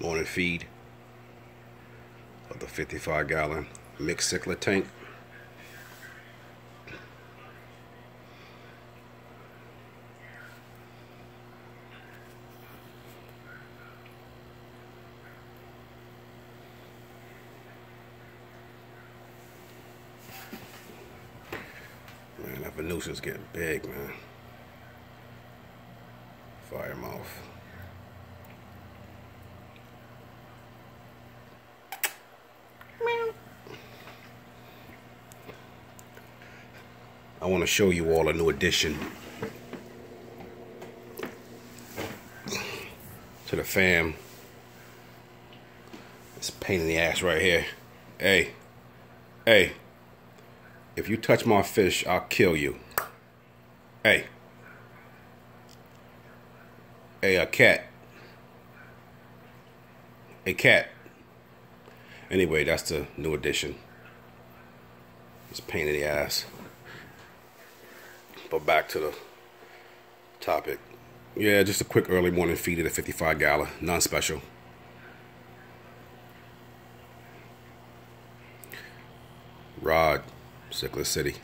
morning feed of the 55 gallon mixed cichlid tank. Man, that Venustus getting big, man. Fire mouth. I want to show you all a new addition to the fam. It's a pain in the ass right here. Hey, hey, if you touch my fish, I'll kill you. Hey, hey, a cat. A cat. Anyway, that's the new addition. It's pain in the ass. But back to the topic. Yeah, just a quick early morning feed at a 55 gallon, non special. Rod, Cichlid City.